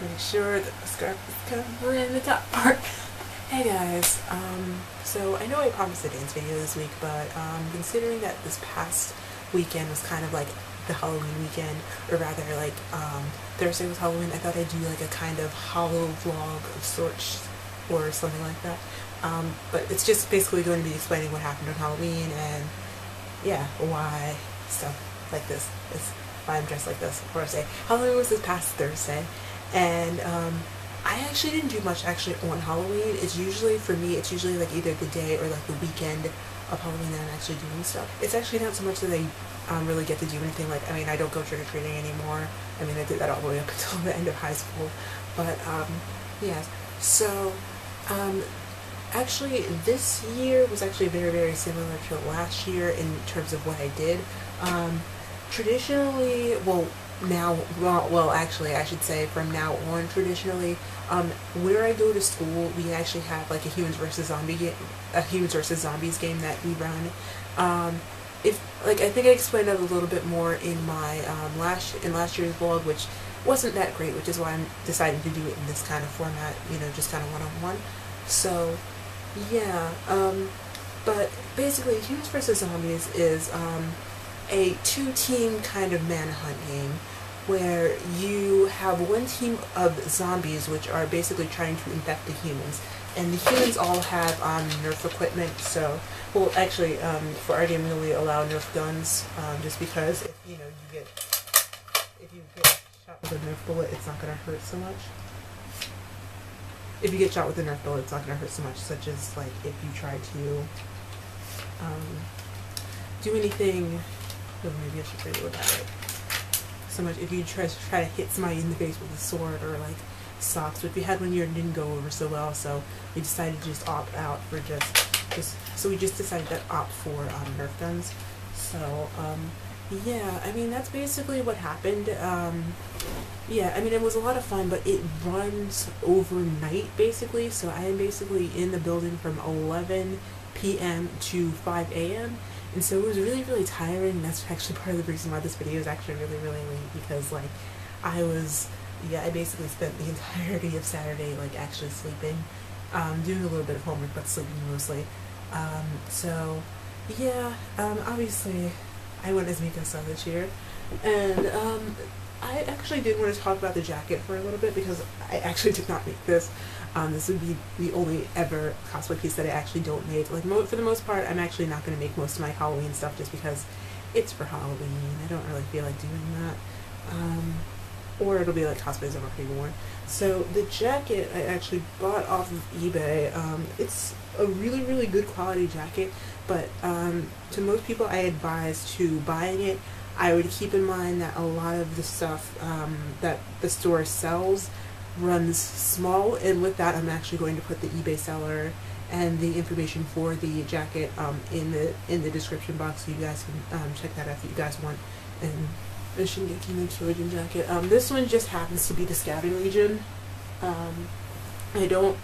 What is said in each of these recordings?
Make sure that the scarf is covering the top part. Hey guys, um, so I know I promised a dance video this week, but um, considering that this past weekend was kind of like the Halloween weekend, or rather like um, Thursday was Halloween, I thought I'd do like a kind of Hallow vlog of sorts or something like that. Um, but it's just basically going to be explaining what happened on Halloween and yeah, why stuff like this is why I'm dressed like this. Or I say Halloween was this past Thursday, and um, I actually didn't do much actually on Halloween. It's usually for me, it's usually like either the day or like the weekend of Halloween that I'm actually doing stuff. It's actually not so much that I um, really get to do anything. Like I mean, I don't go trick or treating anymore. I mean, I did that all the way up until the end of high school, but um, yes. So um, actually this year was actually very very similar to last year in terms of what I did um, traditionally well now well, well actually I should say from now on traditionally um, where I go to school we actually have like a humans versus zombie game a humans versus zombies game that we run. Um, if like I think I explained that a little bit more in my um, last in last year's vlog which wasn't that great which is why I'm deciding to do it in this kind of format you know just kind of one-on-one. So yeah, um, but basically Humans versus Zombies is um, a two-team kind of manhunt game where you have one team of zombies which are basically trying to infect the humans. And the humans all have um, nerf equipment so well actually um, for our game we only allow nerf guns um, just because if you know you get if you get shot with a nerf bullet it's not going to hurt so much. If you get shot with a Nerf bullet, it's not going to hurt so much, such as, like, if you try to um, do anything, oh, maybe I should a about it. So much, if you try to, try to hit somebody in the face with a sword or, like, socks, which we had one year didn't go over so well, so we decided to just opt out for just, just so we just decided to opt for um, Nerf guns. So, um, yeah, I mean, that's basically what happened. Um, yeah, I mean, it was a lot of fun, but it runs overnight, basically. So I am basically in the building from 11 p.m. to 5 a.m. And so it was really, really tiring. That's actually part of the reason why this video is actually really, really late, because, like, I was, yeah, I basically spent the entirety of Saturday, like, actually sleeping. Um, doing a little bit of homework, but sleeping mostly. Um, so, yeah, um, obviously I went as Mikasa this year. And um, I actually did want to talk about the jacket for a little bit because I actually did not make this. Um, this would be the only ever cosplay piece that I actually don't make. Like for the most part, I'm actually not going to make most of my Halloween stuff just because it's for Halloween. I don't really feel like doing that. Um, or it'll be like cosplays I've already worn. So the jacket I actually bought off of eBay. Um, it's a really really good quality jacket, but um, to most people I advise to buying it. I would keep in mind that a lot of the stuff um, that the store sells runs small, and with that I'm actually going to put the eBay seller and the information for the jacket um, in the in the description box so you guys can um, check that out if you guys want and the Shingeki no Kyojin jacket. Um, this one just happens to be the Scouting Legion. Um, I don't,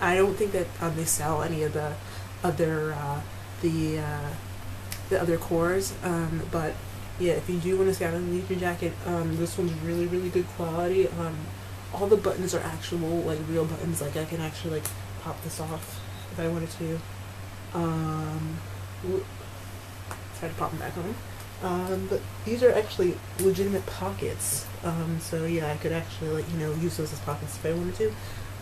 I don't think that um, they sell any of the other, uh, the, uh, the other corps. Um, but yeah, if you do want a Scouting Legion jacket, um, this one's really, really good quality. All the buttons are actual, like real buttons. Like I can actually like pop this off if I wanted to. Um, try to pop them back on. Um, but these are actually legitimate pockets. Um, so yeah, I could actually like, you know, use those as pockets if I wanted to.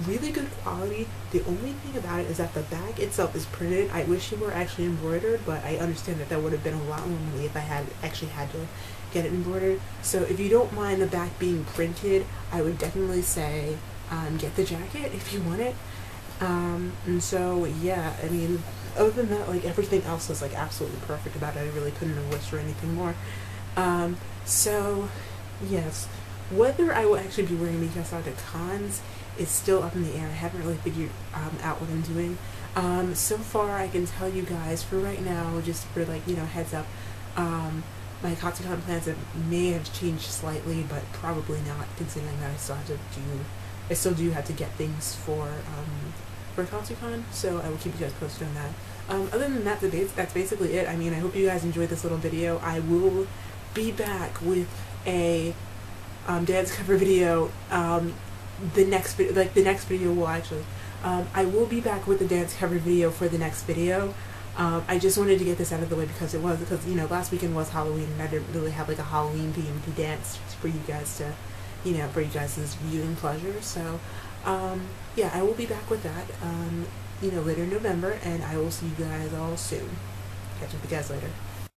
Really good quality. The only thing about it is that the bag itself is printed. I wish it were actually embroidered, but I understand that that would have been a lot more money if I had actually had to get it embroidered. So if you don't mind the back being printed, I would definitely say um, get the jacket if you want it. Um, and so yeah, I mean, other than that, like everything else was like absolutely perfect about it. I really couldn't have wished for anything more. Um, so yes, whether I will actually be wearing Mikasa to cons is still up in the air. I haven't really figured um, out what I'm doing. Um, so far, I can tell you guys for right now, just for like you know heads up, um, my Katsucon plans have, may have changed slightly, but probably not, considering that I still have to do, I still do have to get things for um, for Katsucon, so I will keep you guys posted on that. Um, other than that, that's basically it. I mean, I hope you guys enjoyed this little video. I will be back with a um, dance cover video. Um, the next video, like the next video will actually. Um, I will be back with the dance cover video for the next video. Um, I just wanted to get this out of the way because it was because you know last weekend was Halloween and I didn't really have like a Halloween themed dance for you guys to, you know, for you guys' viewing pleasure. So, um, yeah, I will be back with that. Um, you know, later in November, and I will see you guys all soon. Catch up with you guys later.